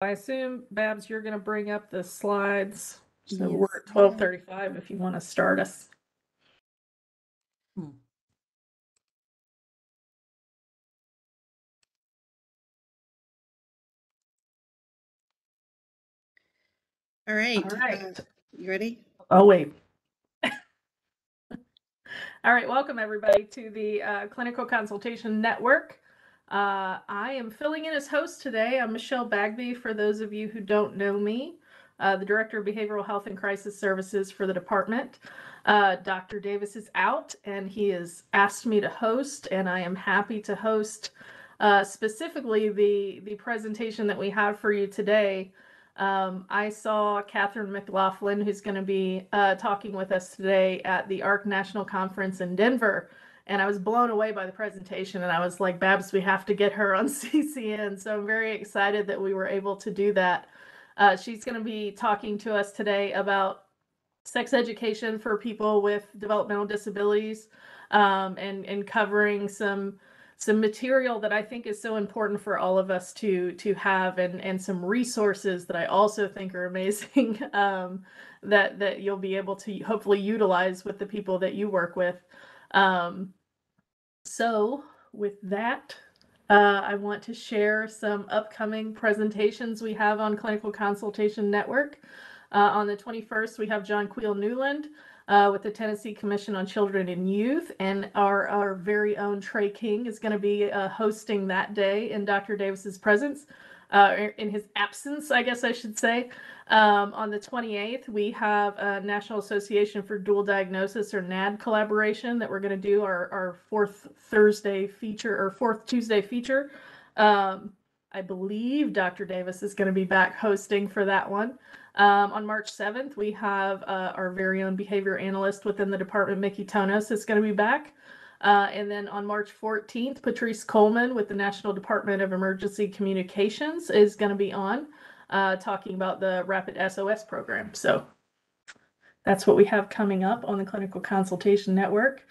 I assume, Babs, you're gonna bring up the slides. So Yes, we're at twelve thirty-five if you want to start us. All right. All right. uh, You ready? Oh, wait. All right, welcome everybody to the uh, Clinical Consultation Network. Uh, I am filling in as host today. I'm Michelle Bagby, for those of you who don't know me, uh, the Director of Behavioral Health and Crisis Services for the department. Uh, Dr. Davis is out and he has asked me to host, and I am happy to host uh, specifically the, the presentation that we have for you today. Um, I saw Katherine McLaughlin, who's going to be uh, talking with us today at the ARC National Conference in Denver. And I was blown away by the presentation. And I was like, Babs, we have to get her on CCN. So I'm very excited that we were able to do that. Uh, she's going to be talking to us today about sex education for people with developmental disabilities um, and, and covering some some material that I think is so important for all of us to to have and and some resources that I also think are amazing um, that that you'll be able to hopefully utilize with the people that you work with. Um, so with that, uh, I want to share some upcoming presentations we have on Clinical Consultation Network. Uh, on the 21st, we have John Queel Newland uh, with the Tennessee Commission on Children and Youth. And our, our very own Trey King is going to be uh, hosting that day in Dr. Davis's presence, uh, in his absence, I guess I should say. Um, on the 28th, we have a National Association for Dual Diagnosis or NAD collaboration that we're going to do our, our fourth Thursday feature or fourth Tuesday feature. Um, I believe Dr. Davis is going to be back hosting for that one. Um, on March 7th, we have uh, our very own behavior analyst within the department, Mickey Tonos, is going to be back. Uh, and then on March 14th, Patrice Coleman with the National Department of Emergency Communications is going to be on uh, talking about the Rapid SOS program. So that's what we have coming up on the Clinical Consultation Network.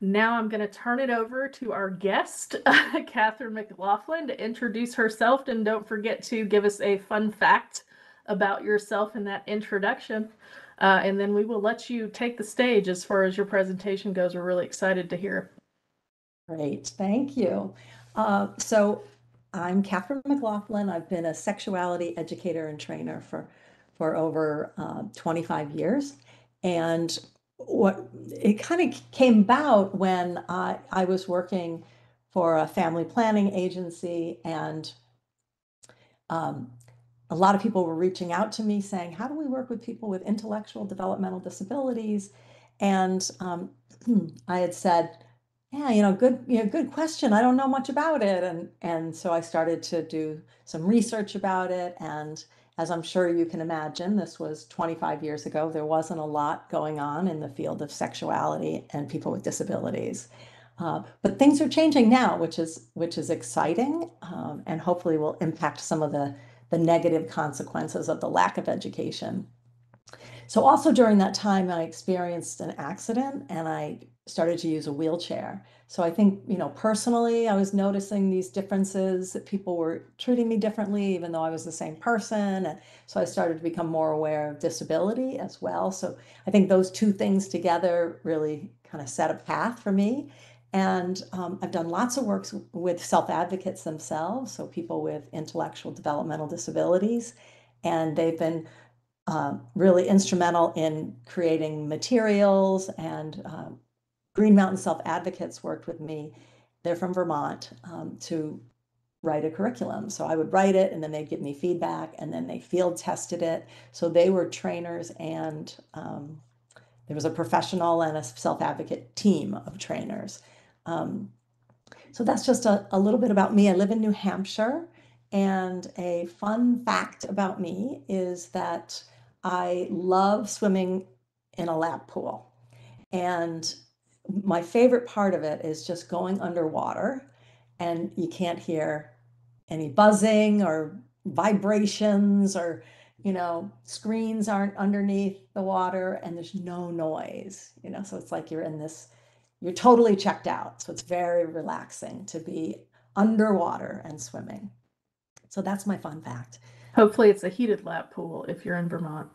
Now I'm going to turn it over to our guest, Katherine McLaughlin, to introduce herself. And don't forget to give us a fun fact about yourself in that introduction. Uh, and then we will let you take the stage as far as your presentation goes. We're really excited to hear. Great, thank you. Uh, so I'm Katherine McLaughlin. I've been a sexuality educator and trainer for, for over uh, 25 years. And what it kind of came about when I, I was working for a family planning agency and um, a lot of people were reaching out to me saying, how do we work with people with intellectual developmental disabilities? And um, I had said, yeah, you know, good, you know, good question. I don't know much about it. And, and so I started to do some research about it. And as I'm sure you can imagine, this was 25 years ago. There wasn't a lot going on in the field of sexuality and people with disabilities. Uh, but things are changing now, which is which is exciting, um, and hopefully will impact some of the the negative consequences of the lack of education. So also during that time, I experienced an accident and I started to use a wheelchair. So I think, you know, personally, I was noticing these differences that people were treating me differently, even though I was the same person. And so I started to become more aware of disability as well. So I think those two things together really kind of set a path for me. And um, I've done lots of works with self advocates themselves, so people with intellectual developmental disabilities. And they've been uh, really instrumental in creating materials. And um, Green Mountain Self Advocates worked with me. They're from Vermont um, to write a curriculum. So I would write it and then they'd give me feedback and then they field tested it. So they were trainers and um, there was a professional and a self advocate team of trainers. Um, so that's just a, a little bit about me. I live in New Hampshire, and a fun fact about me is that I love swimming in a lap pool. And my favorite part of it is just going underwater, and you can't hear any buzzing or vibrations or you know screens aren't underneath the water and there's no noise you know so it's like you're in this you're totally checked out. So it's very relaxing to be underwater and swimming. So that's my fun fact. Hopefully, it's a heated lap pool if you're in Vermont.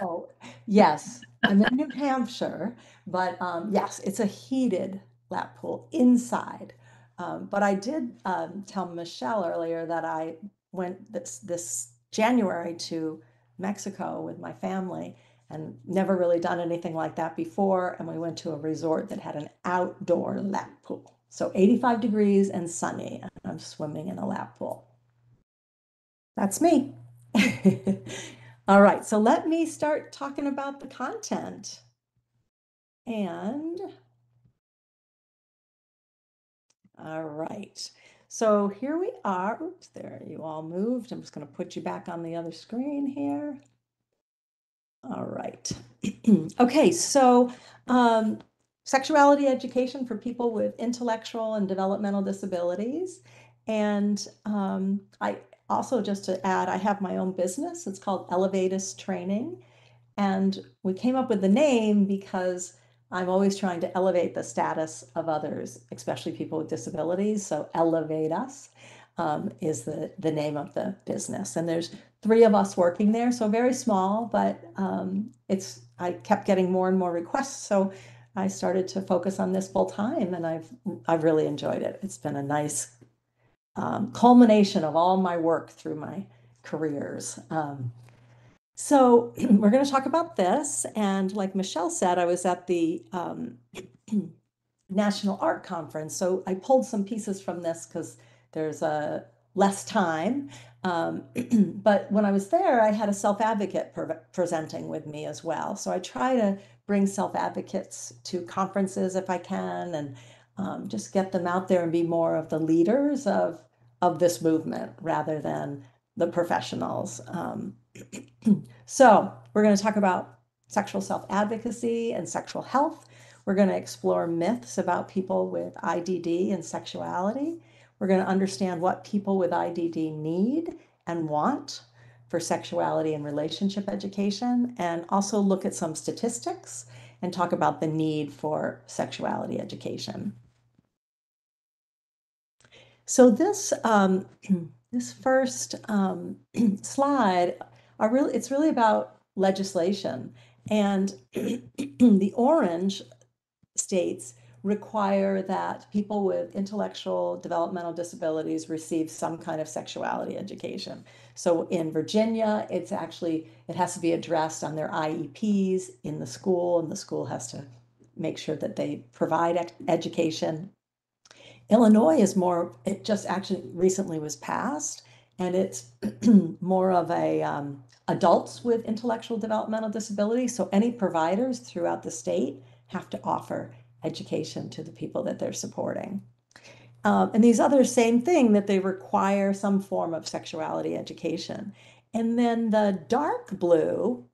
Oh, yes, I'm in New Hampshire, but um, yes, it's a heated lap pool inside. Um, but I did um, tell Michelle earlier that I went this this January to Mexico with my family and never really done anything like that before. And we went to a resort that had an outdoor lap pool. So 85 degrees and sunny, and I'm swimming in a lap pool. That's me. All right, so let me start talking about the content. And all right, so here we are. Oops, there you all moved. I'm just going to put you back on the other screen here. All right. okay, so um, sexuality education for people with intellectual and developmental disabilities. And um, I also, just to add, I have my own business. It's called Elevatus Training. And we came up with the name because I'm always trying to elevate the status of others, especially people with disabilities. So Elevate Us um, is the, the name of the business. And there's three of us working there, so very small, but um, it's I kept getting more and more requests. So I started to focus on this full time and I've I've really enjoyed it. It's been a nice um, culmination of all my work through my careers. Um, so we're going to talk about this. And like Michelle said, I was at the um, National Arc Conference. So I pulled some pieces from this because there's a less time. Um, but when I was there, I had a self advocate pre- presenting with me as well. So I try to bring self advocates to conferences if I can and um, just get them out there and be more of the leaders of of this movement rather than the professionals. Um, so, we're going to talk about sexual self advocacy and sexual health. We're going to explore myths about people with IDD and sexuality. We're going to understand what people with IDD need and want for sexuality and relationship education, and also look at some statistics and talk about the need for sexuality education. So this um, this first um, slide are really it's really about legislation and the orange states require that people with intellectual developmental disabilities receive some kind of sexuality education. So in Virginia, it's actually it has to be addressed on their IEPs in the school and the school has to make sure that they provide education Illinois is more, it just actually recently was passed, and it's more of a um, adults with intellectual developmental disability. So any providers throughout the state have to offer education to the people that they're supporting. Um, and these others, same thing, that they require some form of sexuality education. And then the dark blue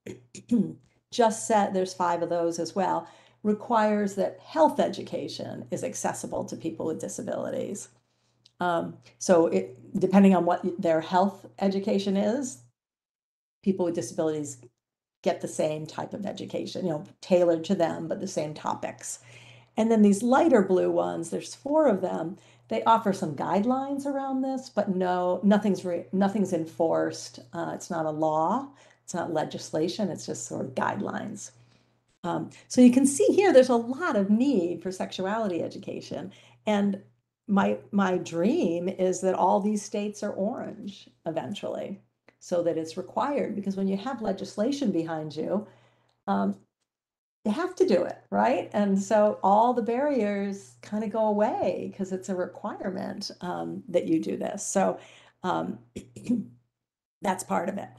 just said, there's five of those as well, requires that health education is accessible to people with disabilities. Um, so it, depending on what their health education is, people with disabilities get the same type of education, you know, tailored to them, but the same topics. And then these lighter blue ones, there's four of them. They offer some guidelines around this, but no, nothing's re, nothing's enforced. Uh, it's not a law. It's not legislation. It's just sort of guidelines. Um, so you can see here, there's a lot of need for sexuality education. And my, my dream is that all these states are orange eventually so that it's required because when you have legislation behind you, um, you have to do it, right? And so all the barriers kind of go away because it's a requirement um, that you do this. So um, that's part of it.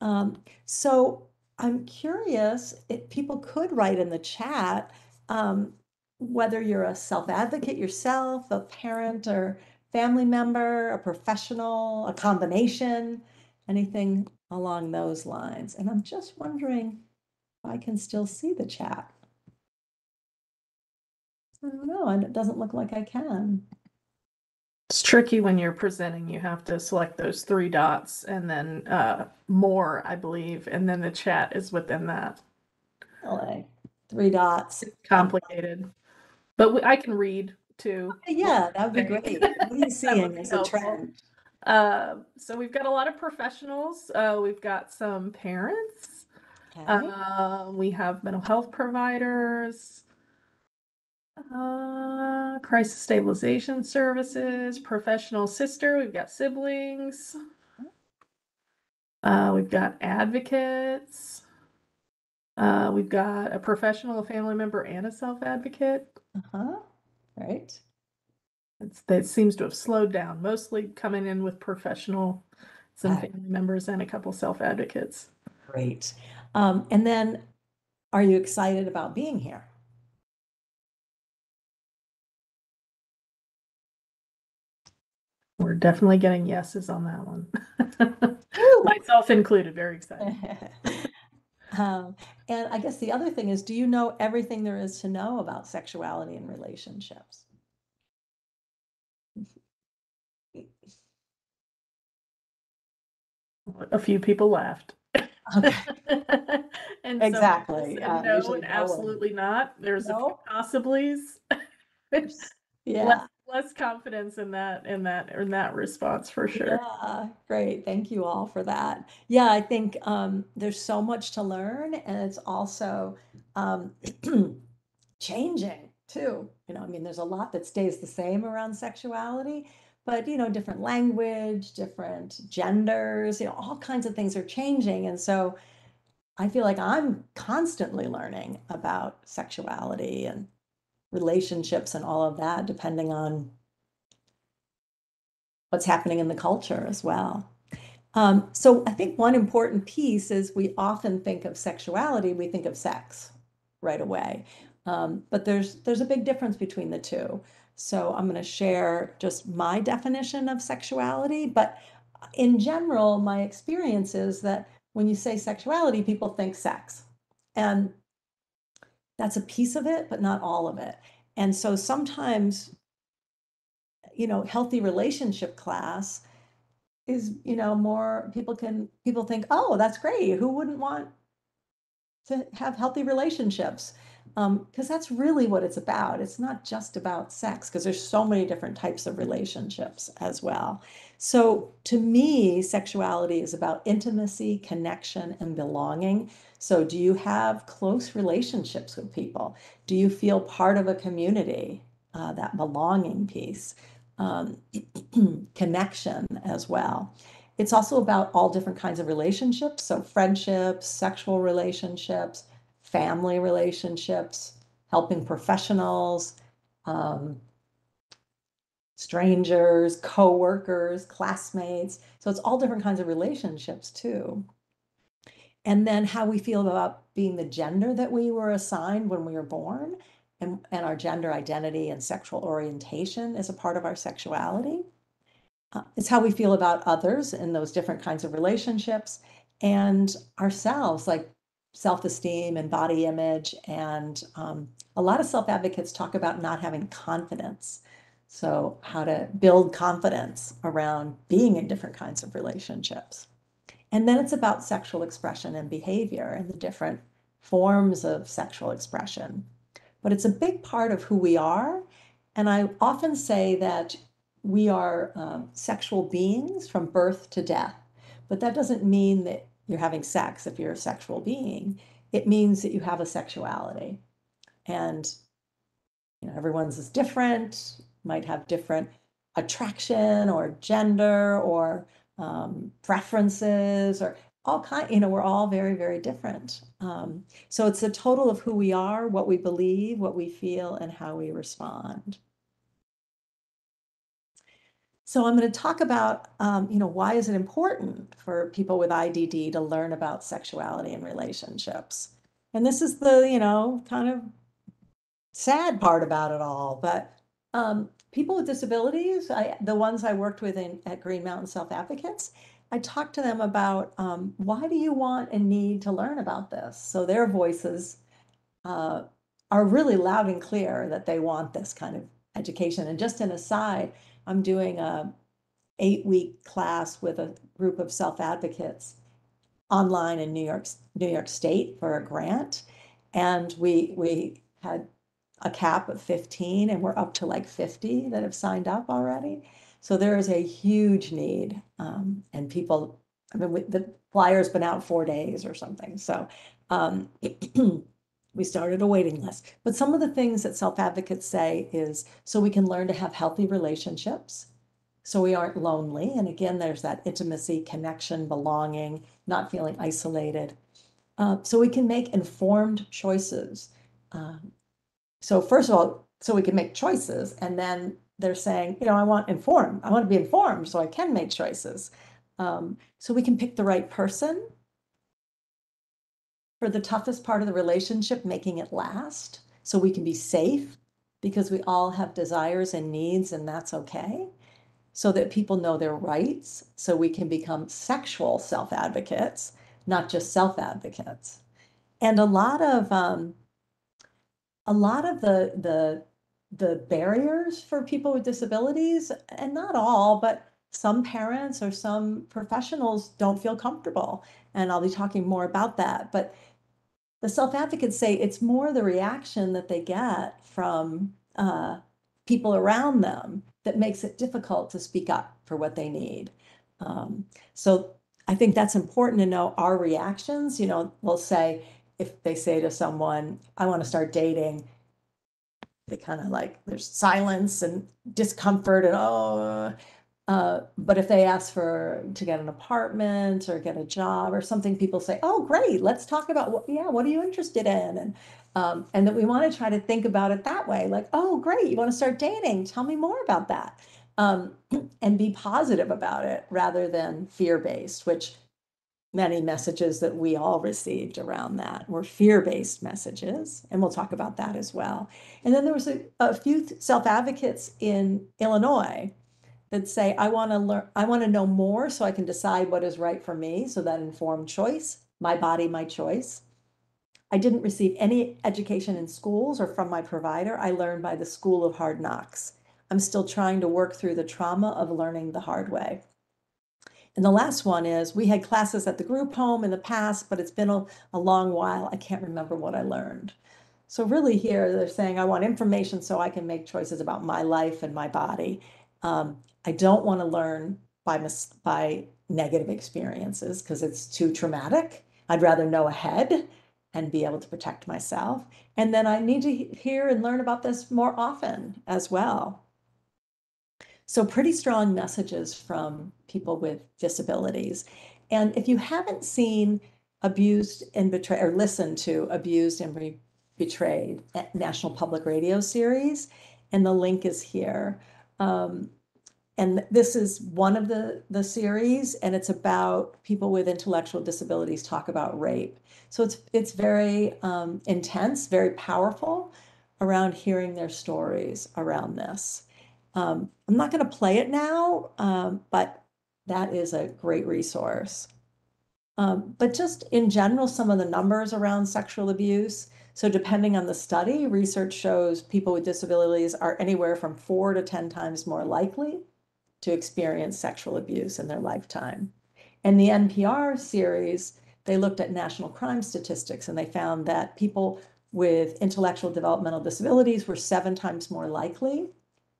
Um, so I'm curious if people could write in the chat um, whether you're a self advocate yourself, a parent or family member, a professional, a combination, anything along those lines. And I'm just wondering if I can still see the chat. I don't know, and it doesn't look like I can. It's tricky when you're presenting. You have to select those three dots and then uh, more, I believe, and then the chat is within that. LA, three dots. Complicated, but we, I can read too. Yeah, that would be great. What are you seeing as a trend? Uh, so we've got a lot of professionals. Uh, we've got some parents. Okay. Um, we have mental health providers, uh, crisis stabilization services, professional sister. We've got siblings. Uh, we've got advocates. Uh, we've got a professional, a family member, and a self advocate. Uh-huh. Right. It's, that seems to have slowed down, mostly coming in with professional, some Got family members, and a couple self advocates. Great. Um, and then are you excited about being here? We're definitely getting yeses on that one. Myself included, very excited. Um, and I guess the other thing is, do you know everything there is to know about sexuality and relationships? A few people laughed. Okay. And Exactly, uh, No, and no absolutely not. There's a few No? possiblies. Yeah. Less, confidence in that, in that, in that response for sure. Yeah, great. Thank you all for that. Yeah, I think um, there's so much to learn, and it's also um, changing too. You know, I mean, there's a lot that stays the same around sexuality, but you know, different language, different genders, you know, all kinds of things are changing. And so I feel like I'm constantly learning about sexuality and relationships and all of that, depending on what's happening in the culture as well. Um, so I think one important piece is we often think of sexuality, we think of sex right away. Um, but there's there's a big difference between the two. So I'm going to share just my definition of sexuality, but in general, my experience is that when you say sexuality, people think sex. And that's a piece of it, but not all of it. And so sometimes you know, healthy relationship class is, you know, more people can people think, oh, that's great. Who wouldn't want to have healthy relationships? Because that's really what it's about. It's not just about sex, because there's so many different types of relationships as well. So to me, sexuality is about intimacy, connection, and belonging. So do you have close relationships with people? Do you feel part of a community? Uh, that belonging piece um, connection as well. It's also about all different kinds of relationships. So, friendships, sexual relationships, family relationships, helping professionals, um, strangers, co workers, classmates. So, it's all different kinds of relationships too. And then how we feel about being the gender that we were assigned when we were born and, and our gender identity and sexual orientation as a part of our sexuality. Uh, it's how we feel about others in those different kinds of relationships and ourselves, like self esteem and body image. And um, a lot of self advocates talk about not having confidence. So, how to build confidence around being in different kinds of relationships. And then it's about sexual expression and behavior and the different forms of sexual expression but it's a big part of who we are. And I often say that we are um, sexual beings from birth to death. But that doesn't mean that you're having sex if you're a sexual being. It means that you have a sexuality. And you know, everyone's is different, might have different attraction or gender or um, preferences or all kind you know we're all very very different um, so it's a total of who we are what we believe what we feel and how we respond so i'm going to talk about um, you know why is it important for people with idd to learn about sexuality and relationships and this is the you know kind of sad part about it all but um, people with disabilities I, the ones i worked with in, at green mountain self advocates I talked to them about um, why do you want and need to learn about this? So their voices uh, are really loud and clear that they want this kind of education. And just an aside, I'm doing a eight week class with a group of self advocates online in New York, New York State for a grant, and we we had a cap of 15 and we're up to like 50 that have signed up already. So there is a huge need, um, and people, I mean, the flyer's been out four days or something, so, um, we started a waiting list. But some of the things that self-advocates say is, so we can learn to have healthy relationships, so we aren't lonely. And again, there's that intimacy, connection, belonging, not feeling isolated. Uh, so we can make informed choices. Um, so first of all, so we can make choices, and then they're saying, you know, I want informed. I want to be informed so I can make choices. Um, so we can pick the right person for the toughest part of the relationship, making it last, so we can be safe because we all have desires and needs, and that's okay. So that people know their rights, so we can become sexual self advocates, not just self advocates. And a lot of um, a lot of the the the barriers for people with disabilities, and not all, but some parents or some professionals don't feel comfortable. And I'll be talking more about that. But the self advocates say it's more the reaction that they get from uh, people around them that makes it difficult to speak up for what they need. Um, so I think that's important to know our reactions. You know, we'll say, if they say to someone, I want to start dating, they kind of like, there's silence and discomfort and, oh, uh, but if they ask for to get an apartment or get a job or something, people say, "Oh, great, let's talk about what. Yeah, what are you interested in?" And um, and that we want to try to think about it that way, like, "Oh, great, you want to start dating? Tell me more about that," um, and be positive about it rather than fear based, which many messages that we all received around that were fear based messages, and we'll talk about that as well. And then there was a, a few self advocates in Illinois that say, I want to learn, I want to know more so I can decide what is right for me. So that informed choice, my body, my choice. I didn't receive any education in schools or from my provider. I learned by the school of hard knocks. I'm still trying to work through the trauma of learning the hard way. And the last one is we had classes at the group home in the past, but it's been a, a long while. I can't remember what I learned. So, really, here they're saying, I want information so I can make choices about my life and my body. Um, I don't want to learn by mis- by negative experiences because it's too traumatic. I'd rather know ahead and be able to protect myself. And then I need to hear and learn about this more often as well. So pretty strong messages from people with disabilities. And if you haven't seen Abused and Betrayed or listened to Abused and Re- Betrayed at National Public Radio series, and the link is here. Um, and this is one of the the series and it's about people with intellectual disabilities talk about rape. So it's it's very um, intense very powerful around hearing their stories around this. Um, i'm not going to play it now um, but that is a great resource. Um, but just in general some of the numbers around sexual abuse. So depending on the study research shows people with disabilities are anywhere from four to ten times more likely to experience sexual abuse in their lifetime. In the NPR series, they looked at national crime statistics and they found that people with intellectual developmental disabilities were seven times more likely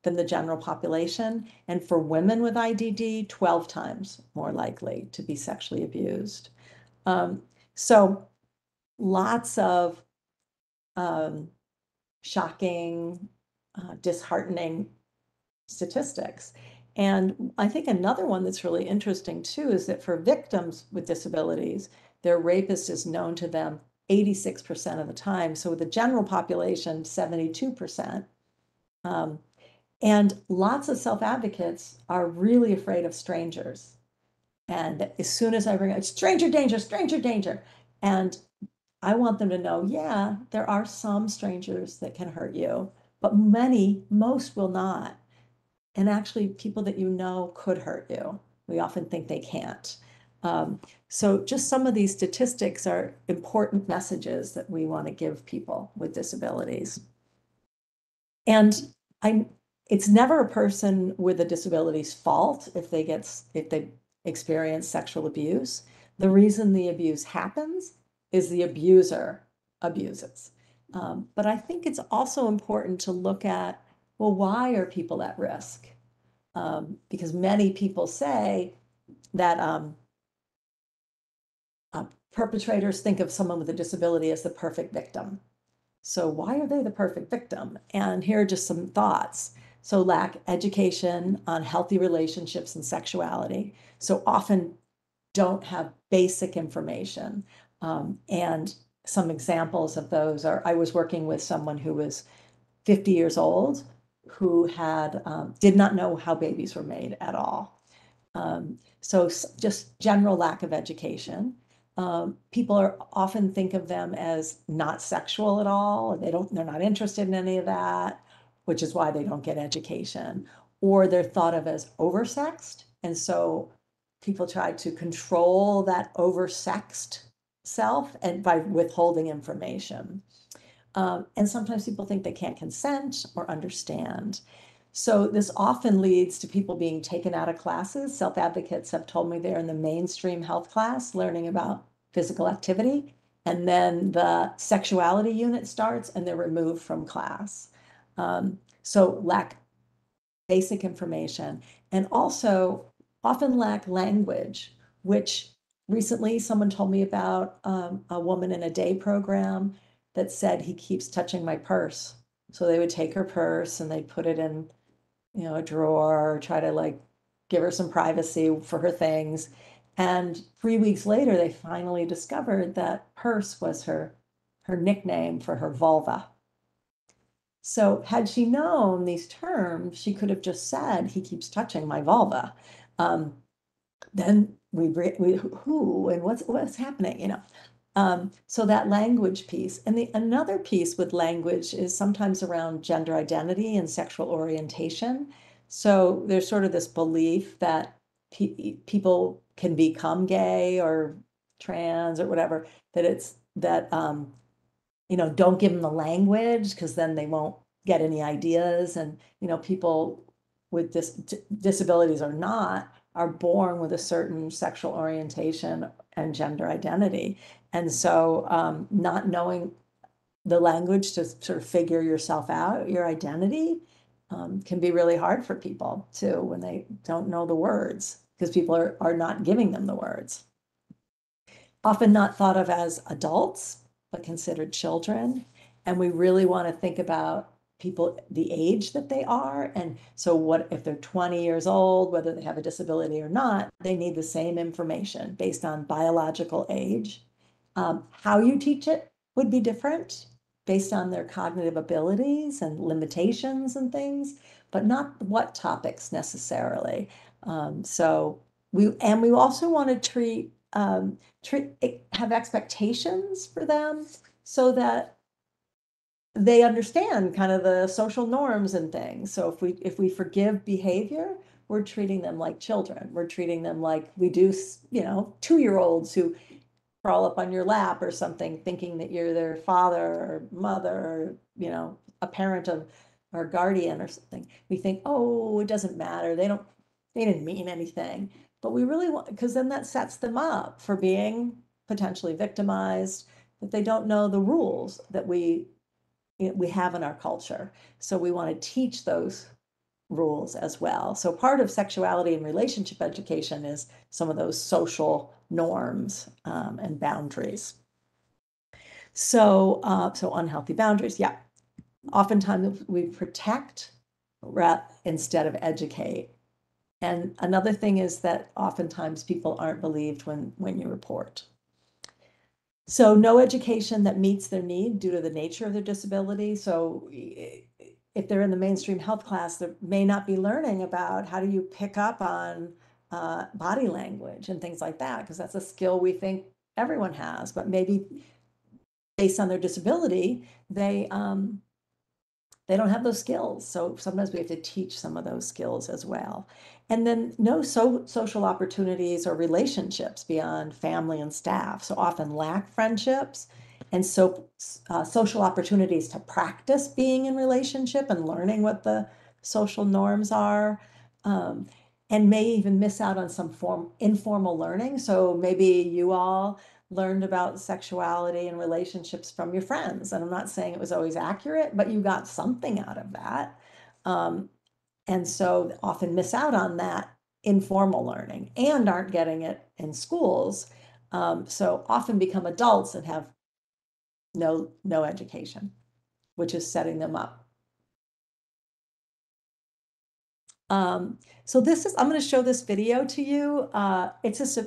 than the general population. And for women with IDD, 12 times more likely to be sexually abused. Um, so lots of um, shocking, uh, disheartening statistics. And I think another one that's really interesting too is that for victims with disabilities, their rapist is known to them 86% of the time. So with the general population, 72%. Um, and lots of self advocates are really afraid of strangers. And as soon as I bring up stranger danger, stranger danger, and I want them to know, yeah, there are some strangers that can hurt you, but many, most will not. And actually, people that you know could hurt you. We often think they can't. Um, so, just some of these statistics are important messages that we want to give people with disabilities. And I, it's never a person with a disability's fault if they get if they experience sexual abuse. The reason the abuse happens is the abuser abuses. Um, but I think it's also important to look at well, why are people at risk? um, because many people say that um, uh, perpetrators think of someone with a disability as the perfect victim. So why are they the perfect victim? And here are just some thoughts. So lack education on healthy relationships and sexuality. So often don't have basic information. Um, and some examples of those are I was working with someone who was 50 years old who had um, did not know how babies were made at all. Um, so just general lack of education. Um, people are often think of them as not sexual at all. They don't, they're not interested in any of that, which is why they don't get education. Or they're thought of as oversexed. And so people try to control that oversexed self and by withholding information. Um, and sometimes people think they can't consent or understand. So this often leads to people being taken out of classes. Self advocates have told me they're in the mainstream health class learning about physical activity. And then the sexuality unit starts and they're removed from class. Um, so lack basic information and also often lack language, which recently someone told me about um, a woman in a day program that said he keeps touching my purse. So they would take her purse and they'd put it in, you know, a drawer, try to like give her some privacy for her things. And three weeks later, they finally discovered that purse was her her nickname for her vulva. So had she known these terms, she could have just said, "He keeps touching my vulva." Um, then we, we who and what's what's happening, you know. Um, so that language piece, and the another piece with language is sometimes around gender identity and sexual orientation. So there's sort of this belief that pe- people can become gay or trans or whatever. That it's that um, you know don't give them the language because then they won't get any ideas. And you know people with dis- disabilities or not are born with a certain sexual orientation and gender identity. And so um, not knowing the language to sort of figure yourself out, your identity, um, can be really hard for people too when they don't know the words because people are, are not giving them the words. Often not thought of as adults, but considered children. And we really want to think about people, the age that they are. And so what if they're 20 years old, whether they have a disability or not, they need the same information based on biological age. Um, how you teach it would be different based on their cognitive abilities and limitations and things, but not what topics necessarily. Um, so we and we also want to treat um, treat have expectations for them so that they understand kind of the social norms and things. So if we if we forgive behavior, we're treating them like children. We're treating them like we do, you know, two year olds who crawl up on your lap or something, thinking that you're their father or mother or, you know, a parent of or guardian or something. We think, oh, it doesn't matter. They don't, they didn't mean anything. But we really want, because then that sets them up for being potentially victimized, that they don't know the rules that we we have in our culture. So we want to teach those rules as well. So part of sexuality and relationship education is some of those social norms um, and boundaries. So, uh, so unhealthy boundaries, yeah. Oftentimes we protect instead of educate. And another thing is that oftentimes people aren't believed when when you report. So no education that meets their need due to the nature of their disability. So if they're in the mainstream health class, they may not be learning about how do you pick up on uh, body language and things like that, because that's a skill we think everyone has, but maybe based on their disability, they um, they don't have those skills. So sometimes we have to teach some of those skills as well. And then no so social opportunities or relationships beyond family and staff. So often lack friendships and so uh, social opportunities to practice being in relationship and learning what the social norms are. Um, and may even miss out on some form informal learning. So maybe you all learned about sexuality and relationships from your friends. And I'm not saying it was always accurate, but you got something out of that. Um, and so often miss out on that informal learning and aren't getting it in schools. Um, so often become adults and have no no education, which is setting them up. Um, so this is I'm going to show this video to you. Uh, it's a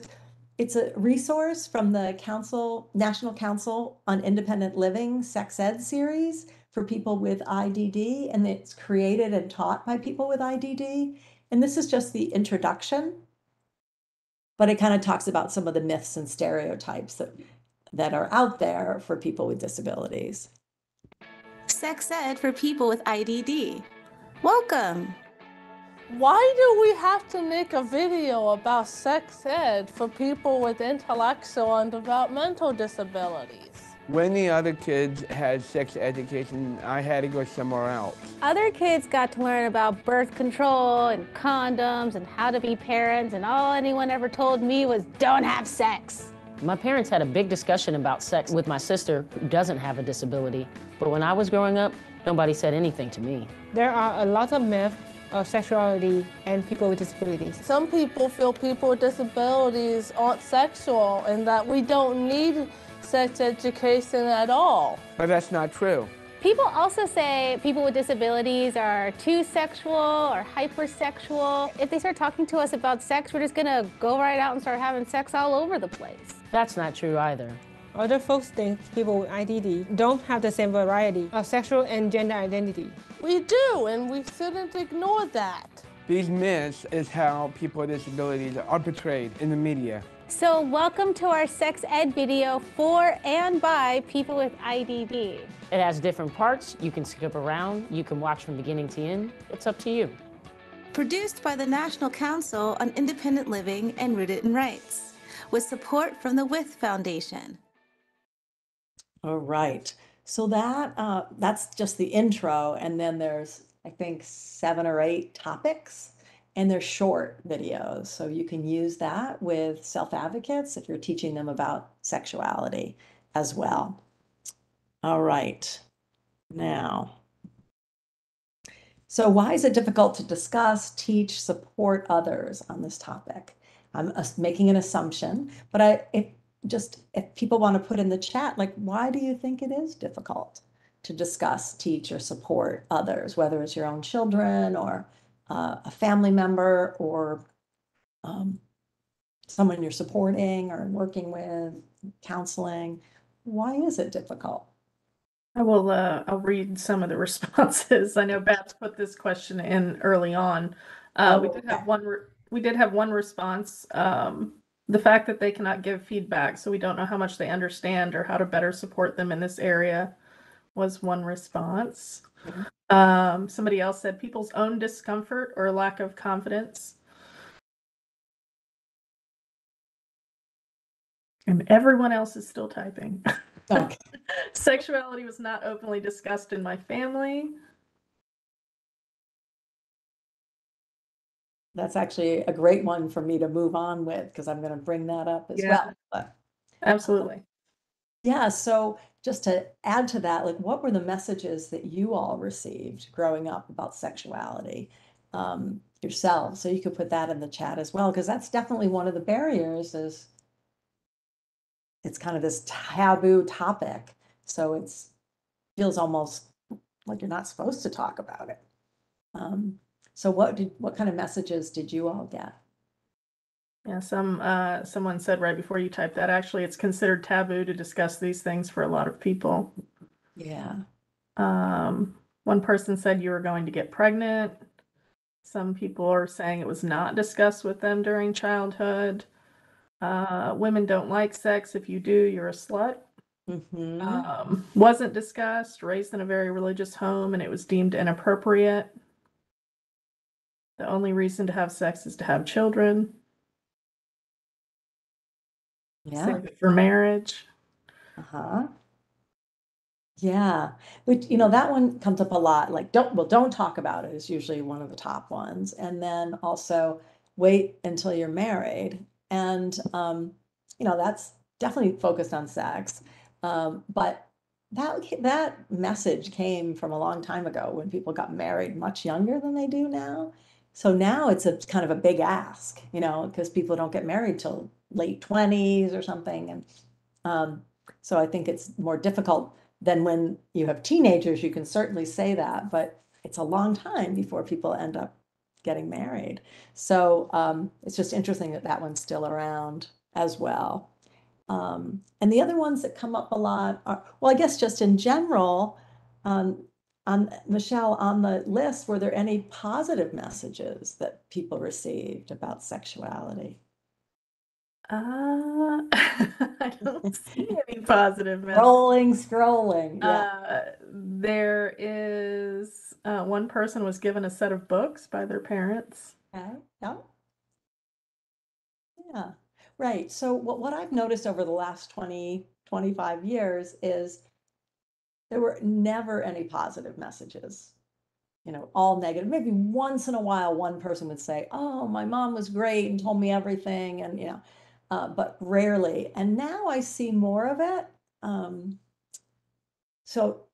it's a resource from the Council National Council on Independent Living Sex Ed series for people with IDD, and it's created and taught by people with IDD. And this is just the introduction, but it kind of talks about some of the myths and stereotypes that that are out there for people with disabilities. Sex Ed for people with IDD. Welcome. Why do we have to make a video about sex ed for people with intellectual and developmental disabilities? When the other kids had sex education, I had to go somewhere else. Other kids got to learn about birth control and condoms and how to be parents, and all anyone ever told me was don't have sex. My parents had a big discussion about sex with my sister, who doesn't have a disability. But when I was growing up, nobody said anything to me. There are a lot of myths of sexuality and people with disabilities. Some people feel people with disabilities aren't sexual and that we don't need sex education at all. But that's not true. People also say people with disabilities are too sexual or hypersexual. If they start talking to us about sex, we're just gonna go right out and start having sex all over the place. That's not true either. Other folks think people with IDD don't have the same variety of sexual and gender identity. We do, and we shouldn't ignore that. These myths is how people with disabilities are portrayed in the media. So, welcome to our sex ed video for and by people with IDD. It has different parts. You can skip around. You can watch from beginning to end. It's up to you. Produced by the National Council on Independent Living and Rooted in Rights, with support from the WITH Foundation. All right. So that uh, that's just the intro, and then there's I think seven or eight topics, and they're short videos, so you can use that with self advocates if you're teaching them about sexuality as well. All right. Now, so why is it difficult to discuss, teach, support others on this topic? I'm making an assumption, but I if just if people want to put in the chat, like, why do you think it is difficult to discuss, teach, or support others, whether it's your own children or uh, a family member or um, someone you're supporting or working with, counseling? Why is it difficult? I will, uh, I'll read some of the responses. I know Beth put this question in early on. Uh, we Oh, did okay. have one, we did have one response. Um, the fact that they cannot give feedback, so we don't know how much they understand or how to better support them in this area was one response. Um, somebody else said people's own discomfort or lack of confidence. And everyone else is still typing. Okay. Sexuality was not openly discussed in my family. That's actually a great one for me to move on with because I'm going to bring that up as Yeah. well. But Absolutely. Yeah, so just to add to that, like what were the messages that you all received growing up about sexuality um, yourselves? So you could put that in the chat as well, because that's definitely one of the barriers is it's kind of this taboo topic. So it's feels almost like you're not supposed to talk about it. Um, so what did what kind of messages did you all get? Yeah, some uh someone said right before you type that actually it's considered taboo to discuss these things for a lot of people. Yeah. Um one person said you were going to get pregnant. Some people are saying it was not discussed with them during childhood. Uh women don't like sex. If you do, you're a slut. Mhm. Um wasn't discussed, raised in a very religious home and it was deemed inappropriate. The only reason to have sex is to have children. yeah. For marriage. Uh-huh. Yeah, which, you know, that one comes up a lot, like, don't, well, don't talk about it is usually one of the top ones. And then also wait until you're married. And, um, you know, that's definitely focused on sex. Um, but that that message came from a long time ago when people got married much younger than they do now. So now it's a kind of a big ask, you know, because people don't get married till late twenties or something, and um, so I think it's more difficult than when you have teenagers. You can certainly say that, but it's a long time before people end up getting married. So um, it's just interesting that that one's still around as well. Um, and the other ones that come up a lot are, well, I guess just in general, um, Michelle, on the list, were there any positive messages that people received about sexuality? Uh, I don't see any positive messages. Scrolling, scrolling. Yeah. Uh, there is uh, one person was given a set of books by their parents. Okay. Yeah. Yeah. Right. So what, what I've noticed over the last 20, 25 years is there were never any positive messages. You know, all negative. Maybe once in a while, one person would say, "Oh, my mom was great and told me everything," and you know, uh, but rarely. And now I see more of it. Um, so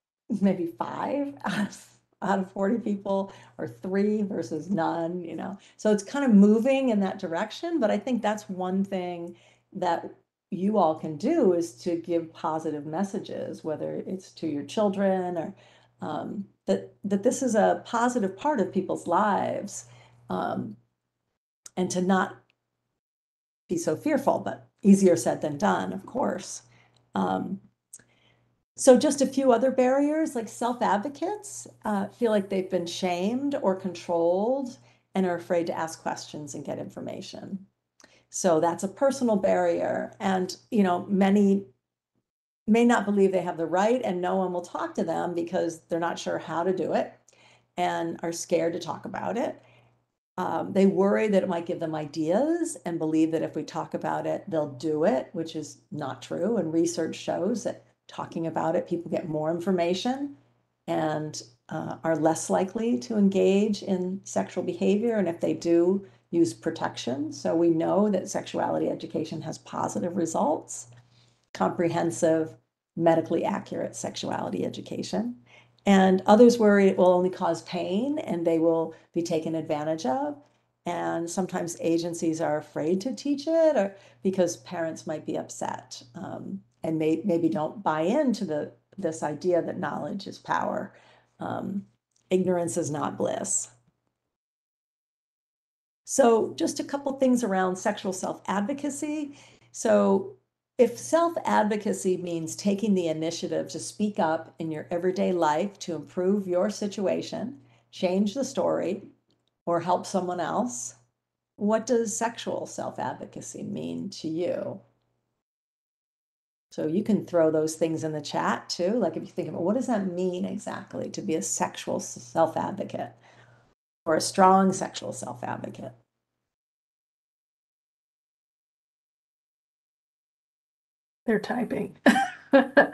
maybe five out of, out of 40 people or three versus none, you know. So it's kind of moving in that direction. But I think that's one thing that you all can do is to give positive messages, whether it's to your children or um, that that this is a positive part of people's lives, um, and to not be so fearful. But easier said than done, of course. Um, so just a few other barriers, like self-advocates, uh, feel like they've been shamed or controlled and are afraid to ask questions and get information. So that's a personal barrier. And, you know, many may not believe they have the right and no one will talk to them because they're not sure how to do it and are scared to talk about it. Um, they worry that it might give them ideas and believe that if we talk about it, they'll do it, which is not true. And research shows that talking about it, people get more information and uh, are less likely to engage in sexual behavior. And if they do, use protection. So we know that sexuality education has positive results, comprehensive, medically accurate sexuality education. And others worry it will only cause pain and they will be taken advantage of. And sometimes agencies are afraid to teach it or because parents might be upset um, and may, maybe don't buy into the this idea that knowledge is power. Um, ignorance is not bliss. So just a couple things around sexual self-advocacy. So if self-advocacy means taking the initiative to speak up in your everyday life to improve your situation, change the story, or help someone else, what does sexual self-advocacy mean to you? So you can throw those things in the chat too. Like if you think about what does that mean exactly to be a sexual self-advocate or a strong sexual self-advocate? They're typing. uh,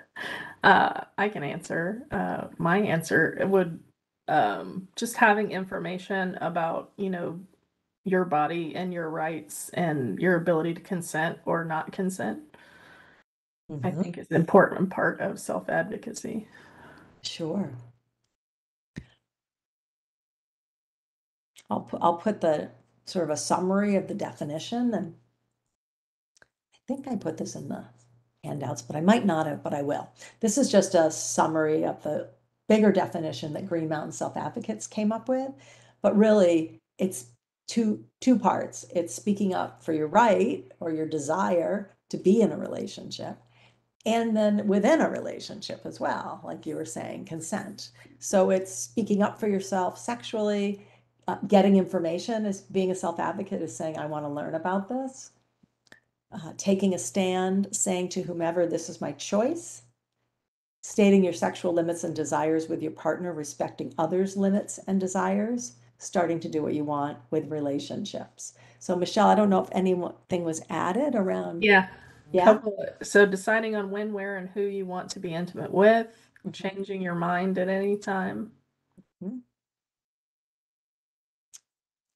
I can answer. Uh, my answer would um, just having information about, you know, your body and your rights and your ability to consent or not consent. I Mhm. think is an important part of self advocacy. Sure. I'll put, I'll put the sort of a summary of the definition and I think I put this in the handouts, but I might not have, but I will. This is just a summary of the bigger definition that Green Mountain Self Advocates came up with. But really, it's two two parts. It's speaking up for your right or your desire to be in a relationship. And then within a relationship as well, like you were saying, consent. So it's speaking up for yourself sexually, uh, getting information is being a self advocate is saying, I want to learn about this. Uh, taking a stand, saying to whomever, this is my choice. Stating your sexual limits and desires with your partner, respecting others' limits and desires, starting to do what you want with relationships. So, Michelle, I don't know if anything was added around. Yeah. Yeah. So deciding on when, where, and who you want to be intimate with, changing your mind at any time.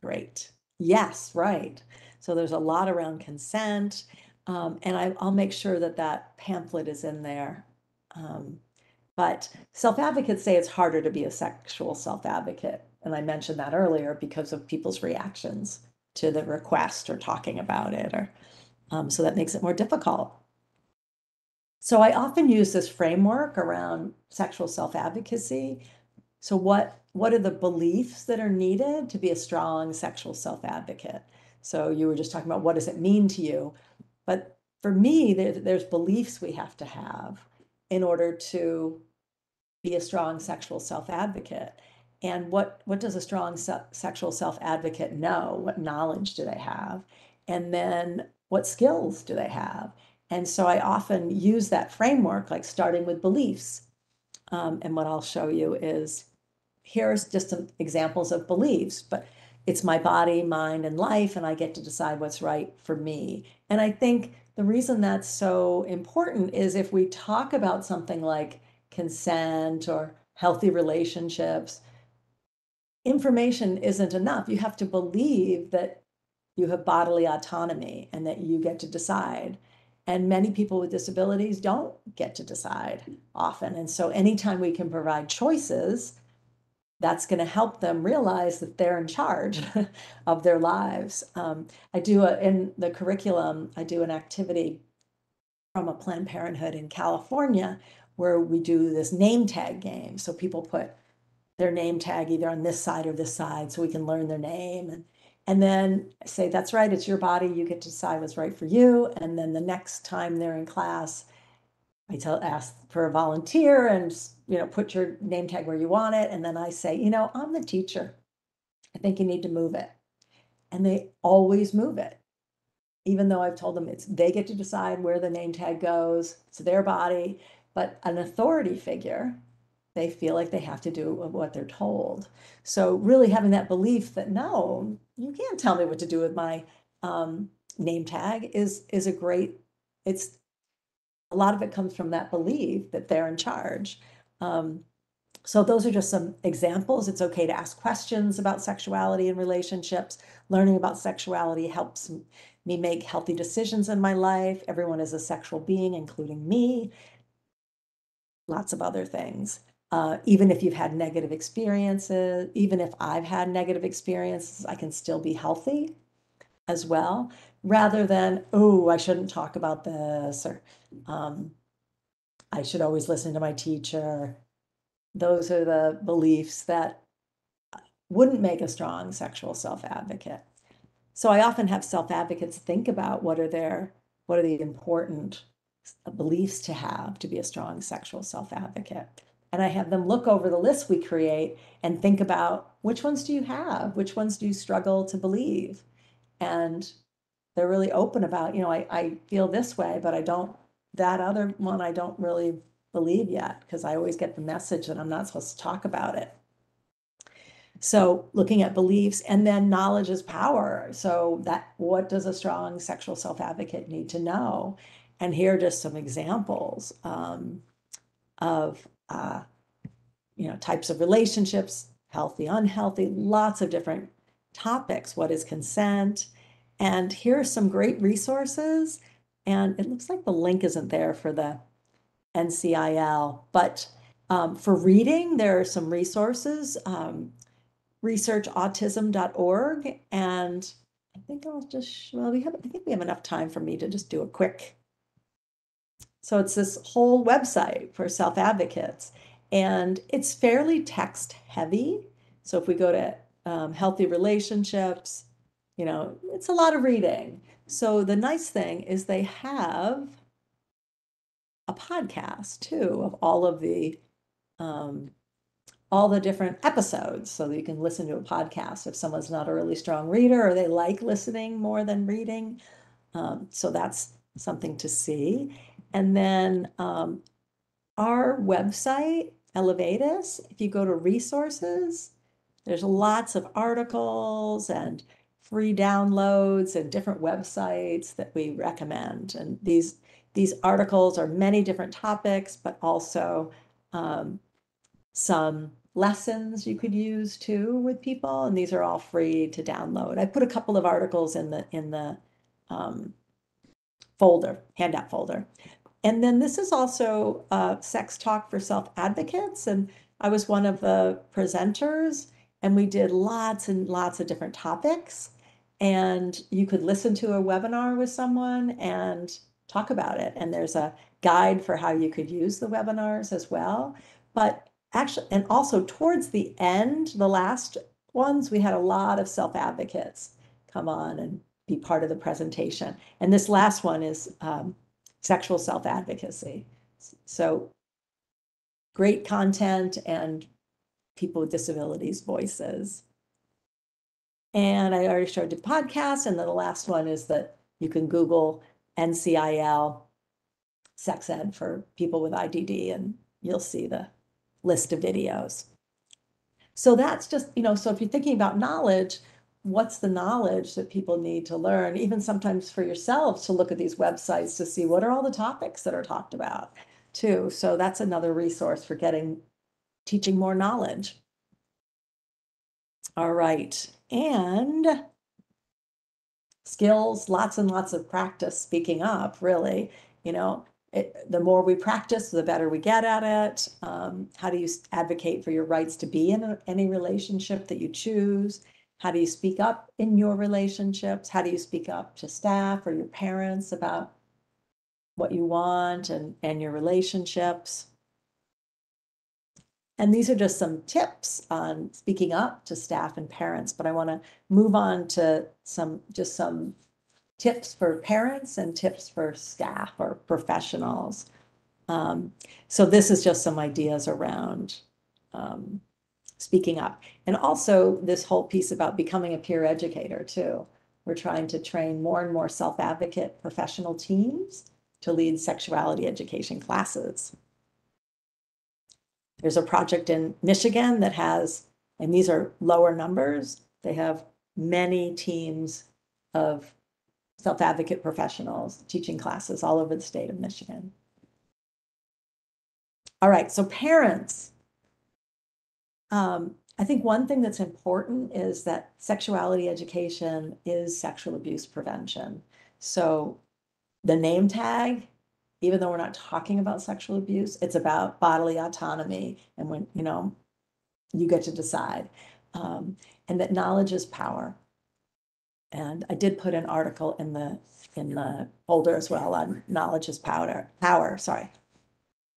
Great. Yes, right. So there's a lot around consent. Um, and I, I'll make sure that that pamphlet is in there. Um, But self advocates say it's harder to be a sexual self advocate. And I mentioned that earlier because of people's reactions to the request or talking about it, or um, so that makes it more difficult. So I often use this framework around sexual self advocacy. So what what are the beliefs that are needed to be a strong sexual self advocate? So you were just talking about what does it mean to you, but for me, there, there's beliefs we have to have in order to be a strong sexual self advocate. And what what does a strong se- sexual self advocate know? What knowledge do they have? And then what skills do they have? And so I often use that framework, like starting with beliefs. Um, and what I'll show you is here's just some examples of beliefs, but it's my body, mind, and life, and I get to decide what's right for me. And I think the reason that's so important is if we talk about something like consent or healthy relationships, information isn't enough. You have to believe that you have bodily autonomy and that you get to decide. And many people with disabilities don't get to decide often. And so, anytime we can provide choices, that's going to help them realize that they're in charge of their lives. Um, I do a, in the curriculum, I do an activity from a Planned Parenthood in California where we do this name tag game. So people put their name tag either on this side or this side so we can learn their name and and then say that's right it's your body you get to decide what's right for you and then the next time they're in class i tell ask for a volunteer and you know put your name tag where you want it and then i say you know i'm the teacher i think you need to move it and they always move it even though i've told them it's they get to decide where the name tag goes it's their body but an authority figure they feel like they have to do what they're told. So really having that belief that no, you can't tell me what to do with my um, name tag is is a great. It's a lot of it comes from that belief that they're in charge. Um, so those are just some examples. It's okay to ask questions about sexuality and relationships. Learning about sexuality helps me make healthy decisions in my life. Everyone is a sexual being, including me. Lots of other things. Uh, even if you've had negative experiences, even if I've had negative experiences, I can still be healthy as well, rather than, oh, I shouldn't talk about this, or um, I should always listen to my teacher. Those are the beliefs that wouldn't make a strong sexual self advocate. So I often have self advocates think about what are their what are the important beliefs to have to be a strong sexual self advocate and I have them look over the list we create and think about which ones do you have? Which ones do you struggle to believe? And they're really open about, you know, I, I feel this way, but I don't, that other one I don't really believe yet because I always get the message that I'm not supposed to talk about it. So looking at beliefs and then knowledge is power. So that what does a strong sexual self-advocate need to know? And here are just some examples um, of uh, you know, types of relationships, healthy, unhealthy, lots of different topics. What is consent? And here are some great resources. And it looks like the link isn't there for the NCIL, but um, for reading, there are some resources, um, researchautism.org. And I think I'll just, well, we have, I think we have enough time for me to just do a quick so it's this whole website for self advocates, and it's fairly text heavy. So if we go to um, healthy relationships, you know, it's a lot of reading. So the nice thing is they have a podcast too of all of the um, all the different episodes so that you can listen to a podcast if someone's not a really strong reader or they like listening more than reading. Um, so that's something to see. And then um, our website, Elevatus, if you go to resources, there's lots of articles and free downloads and different websites that we recommend. And these these articles are many different topics, but also um, some lessons you could use too with people. And these are all free to download. I put a couple of articles in the in the um, folder, handout folder. and then this is also uh, Sex Talk for Self Advocates. And I was one of the presenters, and we did lots and lots of different topics. And you could listen to a webinar with someone and talk about it. And there's a guide for how you could use the webinars as well. But actually, and also towards the end, the last ones, we had a lot of self advocates come on and be part of the presentation. And this last one is um, sexual self advocacy. So great content and people with disabilities voices. And I already showed the podcast. And then the last one is that you can Google NCIL sex ed for people with IDD and you'll see the list of videos. So that's just, you know, so if you're thinking about knowledge, what's the knowledge that people need to learn, even sometimes for yourselves to look at these websites to see what are all the topics that are talked about too. So that's another resource for getting teaching more knowledge. All right. And skills, lots and lots of practice speaking up, really. You know, it, the more we practice, the better we get at it. Um, how do you advocate for your rights to be in a, any relationship that you choose? How do you speak up in your relationships? How do you speak up to staff or your parents about what you want and, and your relationships? And these are just some tips on speaking up to staff and parents, but I want to move on to some just some tips for parents and tips for staff or professionals. Um, so this is just some ideas around um, speaking up. And also this whole piece about becoming a peer educator too. We're trying to train more and more self-advocate professional teams to lead sexuality education classes. There's a project in Michigan that has, and these are lower numbers, they have many teams of self-advocate professionals teaching classes all over the state of Michigan. All right, so parents. Um, I think one thing that's important is that sexuality education is sexual abuse prevention. So the name tag, even though we're not talking about sexual abuse, it's about bodily autonomy and when, you know, you get to decide. Um, and that knowledge is power. And I did put an article in the in the folder as well on knowledge is powder power, sorry.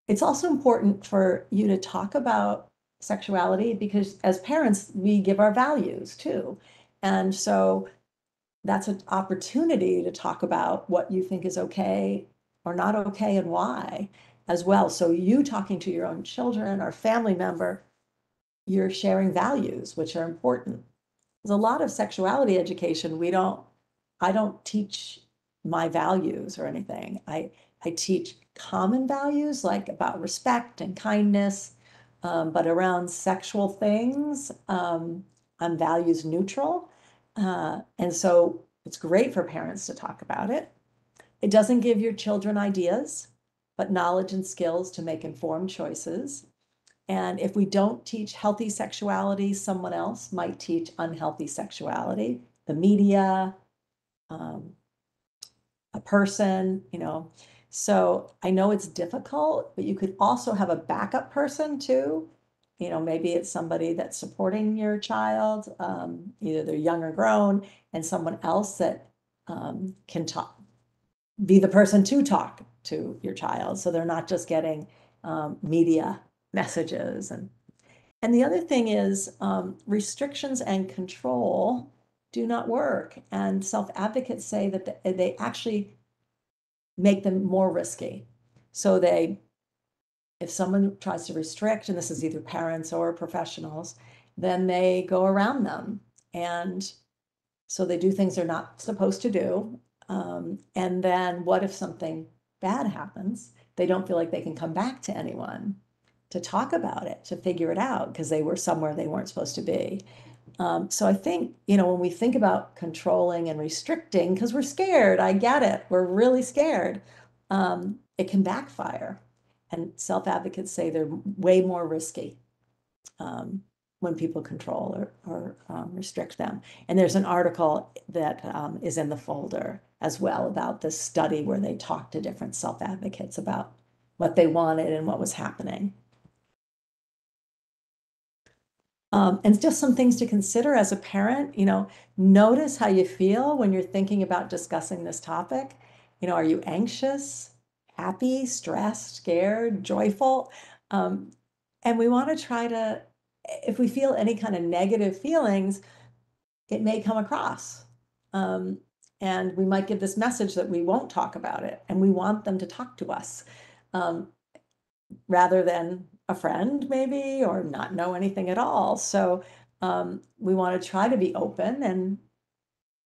It's also important for you to talk about sexuality because as parents, we give our values too. And so that's an opportunity to talk about what you think is okay or not okay and why as well. So you talking to your own children or family member, you're sharing values, which are important. There's a lot of sexuality education. We don't, I don't teach my values or anything. I, I teach common values like about respect and kindness, um, but around sexual things, um, I'm values neutral. Uh, and so it's great for parents to talk about it. It doesn't give your children ideas, but knowledge and skills to make informed choices. And if we don't teach healthy sexuality, someone else might teach unhealthy sexuality, the media, um, a person, you know. So I know it's difficult, but you could also have a backup person too. You know, maybe it's somebody that's supporting your child, um, either they're young or grown, and someone else that um, can talk, be the person to talk to your child. So they're not just getting um, media messages. And and the other thing is um, restrictions and control do not work. And self-advocates say that they, they actually make them more risky. So they if someone tries to restrict and this is either parents or professionals then they go around them. And so they do things they're not supposed to do um, and then what if something bad happens they don't feel like they can come back to anyone to talk about it, to figure it out, because they were somewhere they weren't supposed to be. Um, so I think, you know, when we think about controlling and restricting, because we're scared, I get it, we're really scared, um, it can backfire. And self advocates say they're way more risky um, when people control or, or um, restrict them. And there's an article that um, is in the folder as well about this study where they talked to different self advocates about what they wanted and what was happening. Um, and just some things to consider as a parent, you know, notice how you feel when you're thinking about discussing this topic. You know, are you anxious, happy, stressed, scared, joyful? Um, and we want to try to, if we feel any kind of negative feelings, it may come across. Um, and we might give this message that we won't talk about it and we want them to talk to us um, rather than a friend maybe or not know anything at all. So um, we want to try to be open and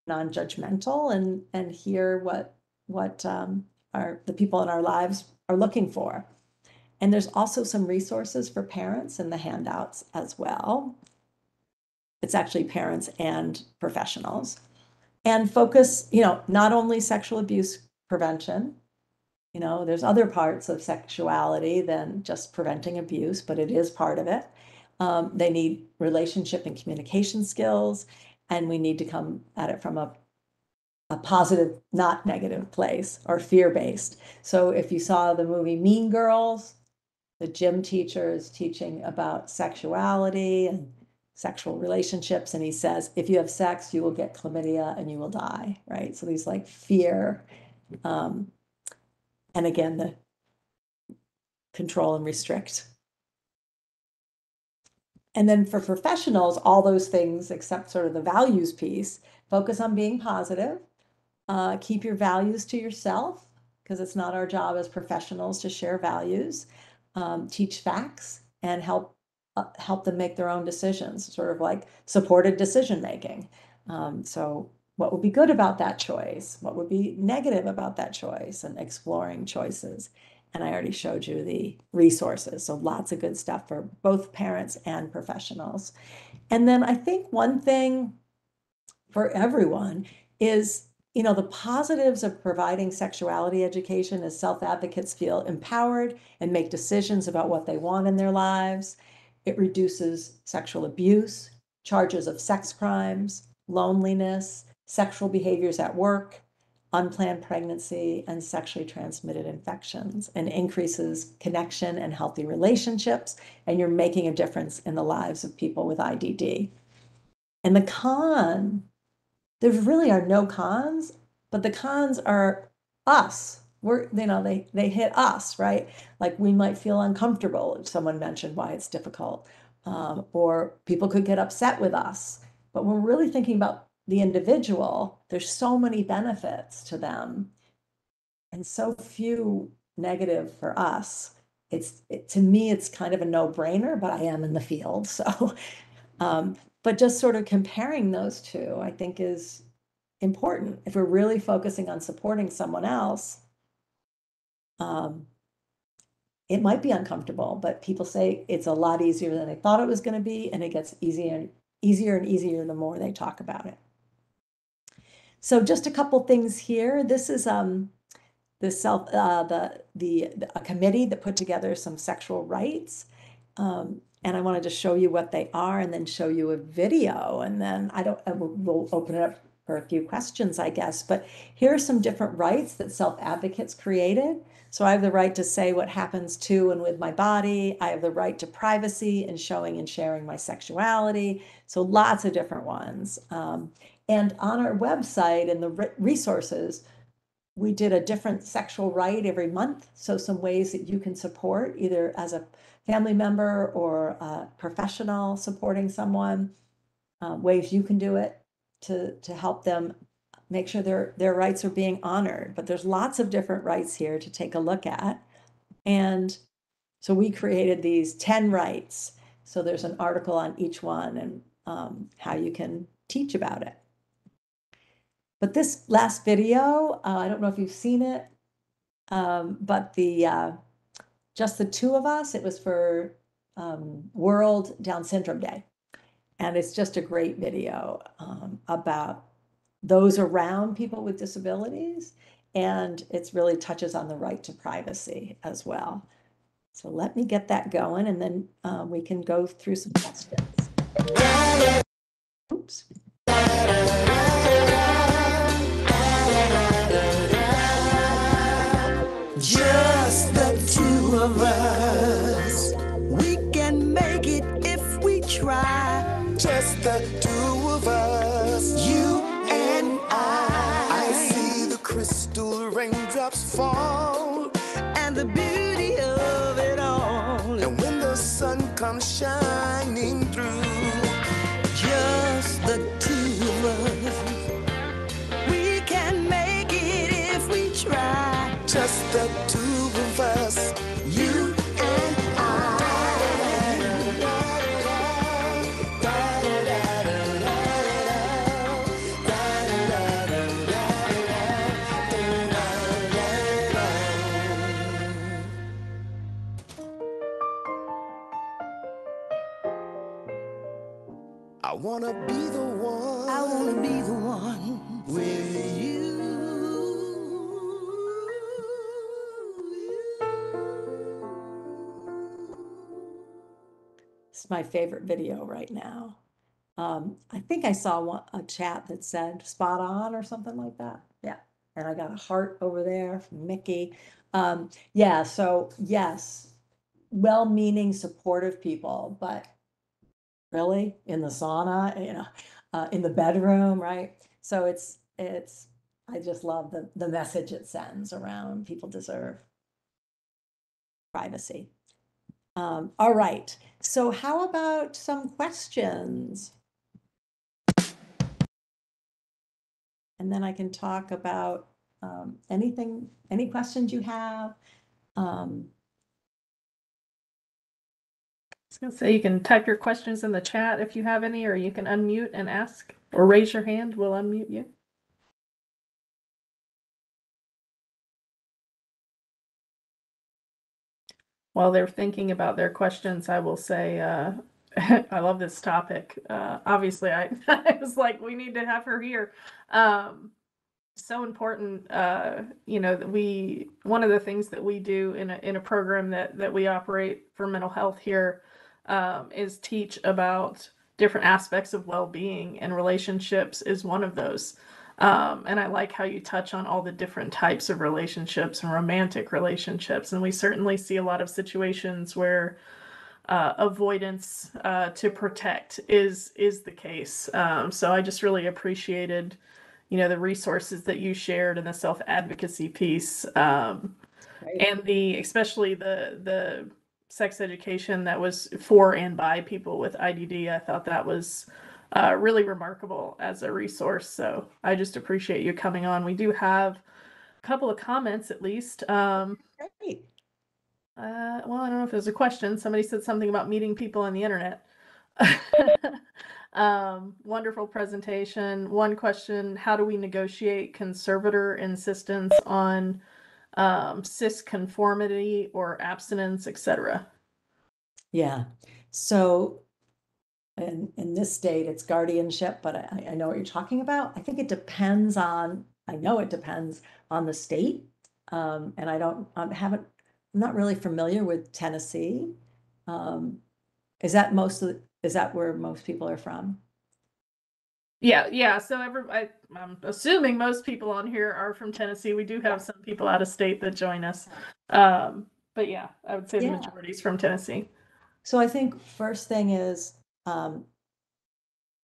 non-judgmental and and hear what what um, our the people in our lives are looking for. And there's also some resources for parents in the handouts as well. It's actually parents and professionals and focus, you know, not only sexual abuse prevention, you know, there's other parts of sexuality than just preventing abuse, but it is part of it. Um, they need relationship and communication skills, and we need to come at it from a a positive, not negative place or fear based. So if you saw the movie Mean Girls, the gym teacher is teaching about sexuality and sexual relationships and he says if you have sex you will get chlamydia and you will die right? So these like fear um, and again the control and restrict. And then for professionals all those things except sort of the values piece focus on being positive uh, keep your values to yourself because it's not our job as professionals to share values um, teach facts and help uh, help them make their own decisions, sort of like supported decision making. Um, so, what would be good about that choice? What would be negative about that choice? And exploring choices. And I already showed you the resources. So, lots of good stuff for both parents and professionals. And then I think one thing for everyone is you know, the positives of providing sexuality education is self advocates feel empowered and make decisions about what they want in their lives. It reduces sexual abuse, charges of sex crimes, loneliness, sexual behaviors at work, unplanned pregnancy, and sexually transmitted infections, and increases connection and healthy relationships. And you're making a difference in the lives of people with IDD. And the con, there really are no cons, but the cons are us we're you know they they hit us right? Like we might feel uncomfortable if someone mentioned why it's difficult um, or people could get upset with us. But when we're really thinking about the individual there's so many benefits to them and so few negative for us. It's it, to me it's kind of a no-brainer but i am in the field so um, but just sort of comparing those two i think is important. If we're really focusing on supporting someone else um, it might be uncomfortable, but people say it's a lot easier than they thought it was going to be, and it gets easier and easier and easier the more they talk about it. So just a couple things here. This is um, the self uh, the the a committee that put together some sexual rights. Um, and I wanted to show you what they are and then show you a video. And then I don't, we'll, open it up for a few questions, I guess. But here are some different rights that self advocates created. So I have the right to say what happens to and with my body. I have the right to privacy and showing and sharing my sexuality. So lots of different ones. Um, and on our website and the resources, we did a different sexual right every month. So some ways that you can support either as a family member or a professional supporting someone, uh, ways you can do it to, to help them make sure their their rights are being honored. But there's lots of different rights here to take a look at. And so we created these 10 rights. So there's an article on each one and um, how you can teach about it. But this last video, uh, I don't know if you've seen it, um, but the uh, just the two of us, it was for um, World Down Syndrome Day. And it's just a great video um, about those around people with disabilities. And it's really touches on the right to privacy as well. So let me get that going and then um, we can go through some questions. Oops. Fall. And the beauty of it all. And when the sun comes shining through. Just the two of us. We can make it if we try. Just the wanna be the one. I wanna be the one with you. It's my favorite video right now. Um, I think I saw one, a chat that said spot on or something like that. Yeah. And I got a heart over there from Mickey. Um, yeah, so yes, well-meaning, supportive people, but really in the sauna, you know, uh, in the bedroom, right? So it's, it's, I just love the, the message it sends around people deserve privacy. Um, all right, so how about some questions? And then I can talk about um, anything, any questions you have. Um, gonna say you can type your questions in the chat if you have any, or you can unmute and ask, or raise your hand. We'll unmute you. While they're thinking about their questions, I will say, uh, I love this topic. Uh, obviously, I, I was like, we need to have her here. Um, so important. Uh, you know, that we one of the things that we do in a in a program that that we operate for mental health here um, is teach about different aspects of well-being, and relationships is one of those. Um, and I like how you touch on all the different types of relationships and romantic relationships. And we certainly see a lot of situations where uh, avoidance uh, to protect is is the case. Um, so I just really appreciated, you know, the resources that you shared and the self advocacy piece, um, Right. and the especially the the sex education that was for and by people with IDD. I thought that was uh, really remarkable as a resource. So I just appreciate you coming on. We do have a couple of comments at least. Um, Great. uh, well, I don't know if there's a question. Somebody said something about meeting people on the internet. um, wonderful presentation. One question How do we negotiate conservator insistence on um, cis conformity or abstinence, etc.? Yeah, so in, in this state, it's guardianship, but I, I know what you're talking about. I think it depends on, I know it depends on the state. Um, and I don't, I haven't, I'm not really familiar with Tennessee. Um, is that most of, is that where most people are from? Yeah, yeah. So every, I, I'm assuming most people on here are from Tennessee. We do have some people out of state that join us. Um, but yeah, I would say the Yeah. majority is from Tennessee. So I think first thing is, um,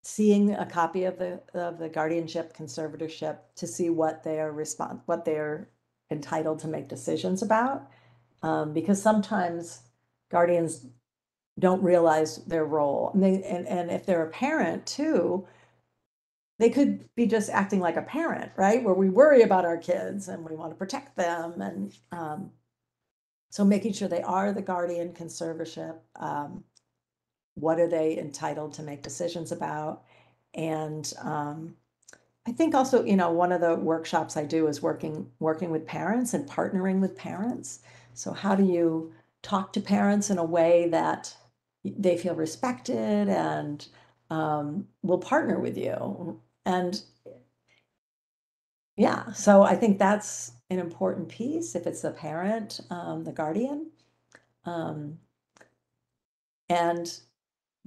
seeing a copy of the, of the guardianship conservatorship to see what they are respond, what they're entitled to make decisions about. Um, because sometimes guardians don't realize their role. And they, and, and if they're a parent too, they could be just acting like a parent, right? Where we worry about our kids and we want to protect them and, um, so making sure they are the guardian conservatorship, um, what are they entitled to make decisions about? And um, I think also, you know, one of the workshops I do is working working with parents and partnering with parents. So how do you talk to parents in a way that they feel respected and um, will partner with you? And yeah, so I think that's an important piece if it's the parent, um, the guardian. Um, and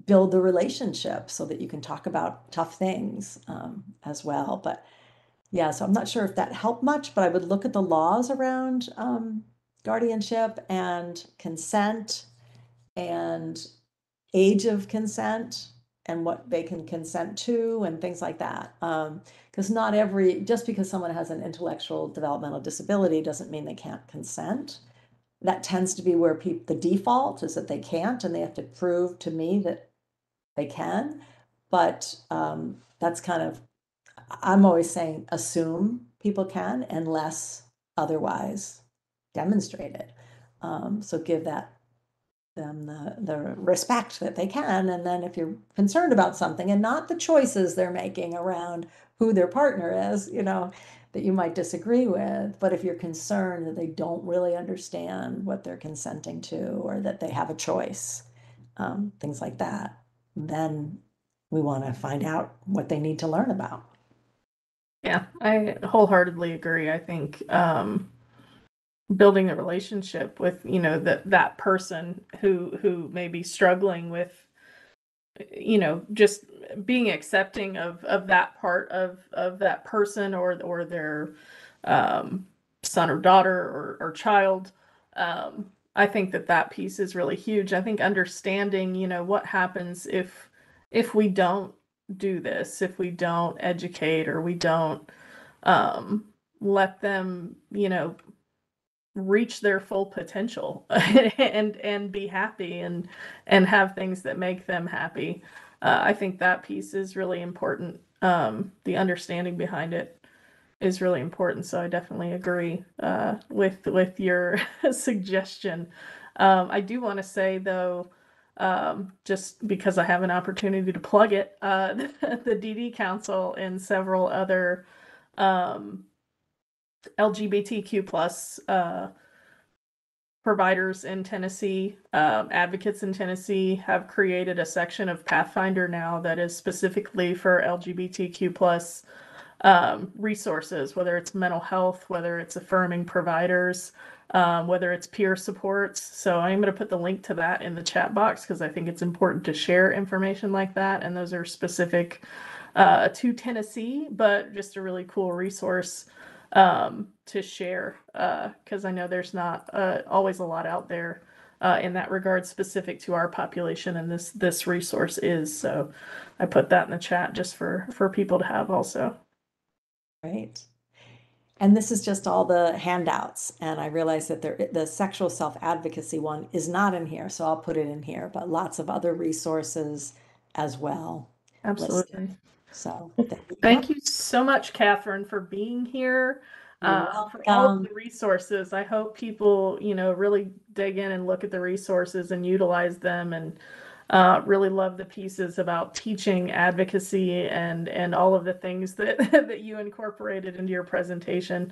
build the relationship so that you can talk about tough things um, as well. But yeah, so I'm not sure if that helped much, but I would look at the laws around um, guardianship and consent and age of consent and what they can consent to and things like that. Because not every, just because someone has an intellectual developmental disability doesn't mean they can't consent. That tends to be where people, the default is that they can't and they have to prove to me that they can. But um, that's kind of, I'm always saying assume people can unless otherwise demonstrated. Um, so give that them the, the respect that they can. And then if you're concerned about something and not the choices they're making around who their partner is, you know, that you might disagree with, but if you're concerned that they don't really understand what they're consenting to or that they have a choice, um, things like that, then we want to find out what they need to learn about. Yeah, I wholeheartedly agree. I think um, building the relationship with you know that that person who who may be struggling with you know just being accepting of of that part of of that person or or their um, son or daughter or, or child. Um, i think that that piece is really huge. I think understanding you know what happens if if we don't do this if we don't educate or we don't um, let them you know reach their full potential and and be happy and and have things that make them happy. Uh, i think that piece is really important. Um, the understanding behind it is really important so i definitely agree uh, with with your suggestion. Um, i do want to say though um, just because i have an opportunity to plug it uh, the dd council and several other um, LGBTQ plus uh, providers in Tennessee, um, advocates in Tennessee have created a section of Pathfinder now that is specifically for LGBTQ plus um, resources, whether it's mental health, whether it's affirming providers, um, whether it's peer supports. So I'm going to put the link to that in the chat box because I think it's important to share information like that. And those are specific uh, to Tennessee, but just a really cool resource um, to share because I know there's not uh, always a lot out there uh, in that regard specific to our population, and this this resource is. So I put that in the chat just for for people to have also. Right. And this is just all the handouts. And I realize that there, the sexual self advocacy one is not in here, so I'll put it in here, but lots of other resources as well. listed. So Thank you so much, Katherine, for being here. Uh, for all of the resources. I hope people, you know, really dig in and look at the resources and utilize them and uh, really love the pieces about teaching advocacy and and all of the things that that you incorporated into your presentation.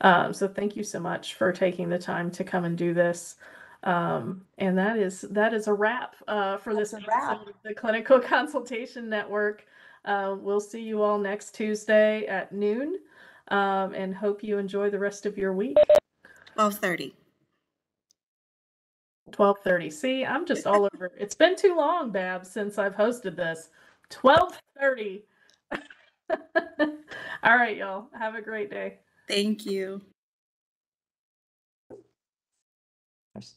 Um, so thank you so much for taking the time to come and do this. Um, and that is that is a wrap uh, for this That's a wrap. episode of the Clinical Consultation Network. Uh, we'll see you all next Tuesday at noon, um, and hope you enjoy the rest of your week. Twelve thirty. Twelve thirty. See, I'm just all over. It's been too long, Babs, since I've hosted this. Twelve thirty. all right, y'all. Have a great day. Thank you. There's-